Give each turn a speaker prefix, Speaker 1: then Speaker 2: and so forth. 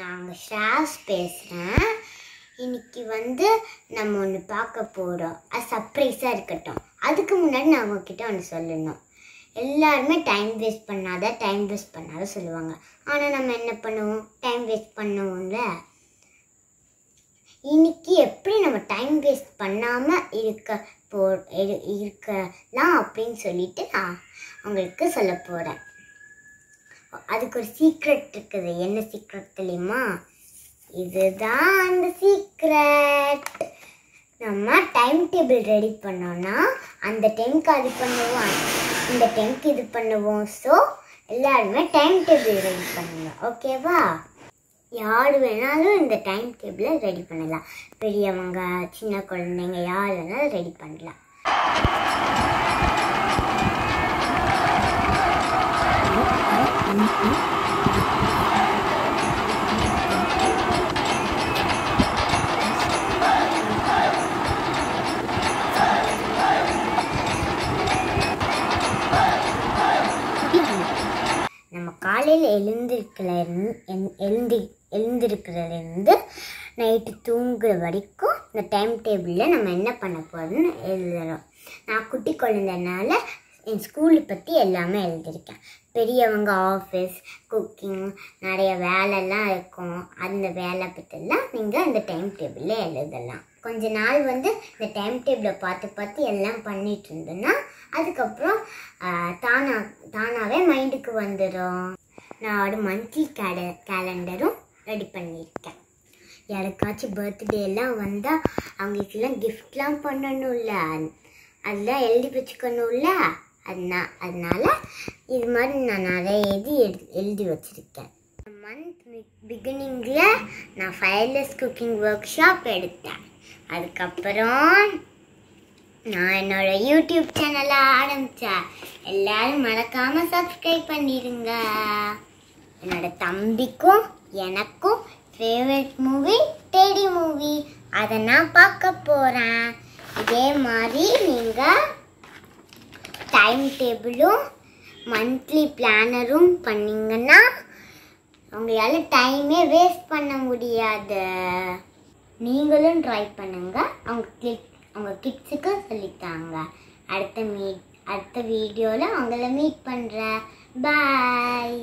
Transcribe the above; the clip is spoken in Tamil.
Speaker 1: நாங்கள் ஷாஸ் பேசுகிறேன் இன்னைக்கு வந்து நம்ம ஒன்று பார்க்க போகிறோம் அது சர்ப்ரைஸாக இருக்கட்டும். அதுக்கு முன்னாடி நான் உங்ககிட்ட ஒன்று சொல்லணும். எல்லாருமே டைம் வேஸ்ட் பண்ணாத டைம் வேஸ்ட் பண்ணாத சொல்லுவாங்க. ஆனால் நம்ம என்ன பண்ணுவோம்? டைம் வேஸ்ட் பண்ணுவோம்ல? இன்னைக்கு எப்படி நம்ம டைம் வேஸ்ட் பண்ணாமல் இருக்க போ இருக்கலாம் அப்படின்னு சொல்லிட்டு நான் உங்களுக்கு சொல்ல போகிறேன் அதுக்கு ஒரு சீக்ரெட் இருக்குது. என்ன சீக்ரெட் தெரியுமா? இதுதான் அந்த சீக்ரெட் நம்ம டைம் டேபிள் ரெடி பண்ணோம்னா அந்த டைம்க்கு அது பண்ணுவோம். இந்த டைம்க்கு இது பண்ணுவோம். ஸோ எல்லாருமே டைம் டேபிள் ரெடி பண்ணுங்க ஓகேவா யார் வேணாலும் இந்த டைம் டேபிளை ரெடி பண்ணலாம். பெரியவங்க சின்ன குழந்தைங்க யார் வேணாலும் ரெடி பண்ணலாம். நம்ம காலையில் எழுந்திருக்கல எழுந்தி எழுந்திருக்கிறதுலேருந்து நைட்டு தூங்குற வரைக்கும் இந்த டைம் டேபிளில் நம்ம என்ன பண்ண போகிறோம்னு எழுதுறோம். நான் குட்டி குழந்தைனால என் ஸ்கூலை பற்றி எல்லாமே எழுதியிருக்கேன். பெரியவங்க ஆஃபீஸ் குக்கிங் நிறைய வேலைலாம் இருக்கும். அந்த வேலை பற்றிலாம் நீங்கள் அந்த டைம் டேபிளில் எழுதலாம். கொஞ்ச நாள் வந்து இந்த டைம் டேபிளை பார்த்து பார்த்து எல்லாம் பண்ணிட்டு இருந்தேன்னா அதுக்கப்புறம் தானா தானாகவே மைண்டுக்கு வந்துடும் நான் ஒரு மந்த்லி கேல கேலண்டரும் ரெடி பண்ணியிருக்கேன். யாருக்காச்சும் பர்த்டே எல்லாம் வந்தால் அவங்களுக்கெல்லாம் கிஃப்ட்லாம் பண்ணணும்ல. அதெல்லாம் எழுதி வச்சுக்கணும்ல. அதனா அதனால் இது மாதிரி நான் நிறைய எழுதி எழு- எழுதி வச்சுருக்கேன். மந்த் பிகினிங்கில் நான் ஃபயர்லெஸ் குக்கிங் ஒர்க் ஷாப் எடுத்தேன். அதுக்கப்புறம் நான் என்னோட யூடியூப் சேனலை ஆரம்பித்தேன் எல்லோரும் மறக்காமல் சப்ஸ்கிரைப் பண்ணிடுங்க. என்னோடய தம்பிக்கும் எனக்கும் ஃபேவரட் மூவி டெடி மூவி அதை நான் பார்க்க போகிறேன் இதே மாதிரி நீங்கள் டைம் டேபிளும் மந்த்லி பிளானரும் பண்ணிங்கன்னா உங்களால் டைமே வேஸ்ட் பண்ண முடியாது. நீங்களும் ட்ரை பண்ணுங்க. அவங்க கிட் அவங்க கிட்ஸுக்கு சொல்லித்தாங்க. அடுத்த மீட் அடுத்த வீடியோவில் அவங்கள மீட் பண்ணுறேன் பாய்